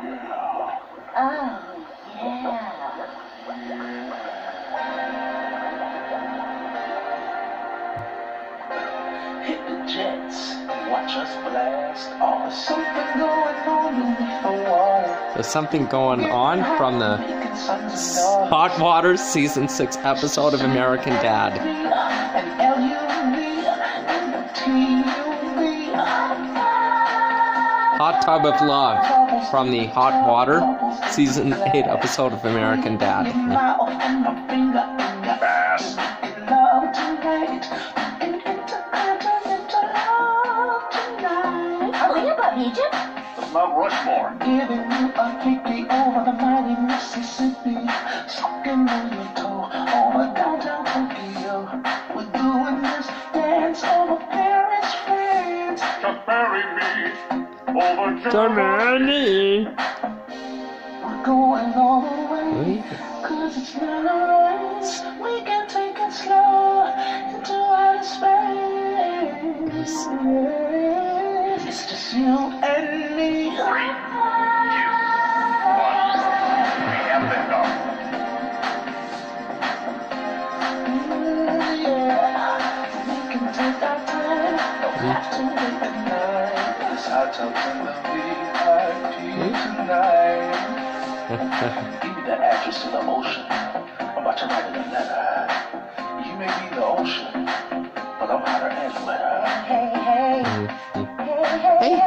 Oh, yeah. Hit the jets, watch us blast. There's something going on beneath the water. There's something going on from the Making sons and daughters. Hot Water Season 6 episode of American Dad. Hot Tub of Love from the Hot Water Season 8 episode of American Dad. Oh, yeah, about Egypt? Mount Rushmore. Giving you a hickey over the mighty Mississippi. Sucking on your toe over downtown Tokyo. We're doing this dance over Paris, France. To bury me over Germany. We're going all the way. Cause it's not a race. We can take it slow into outer space. It's just you and me. Give me the address to the ocean. I'm about to write it a letter. You may be the ocean, but I'm hotter and wetter. Hey, hey. Mm.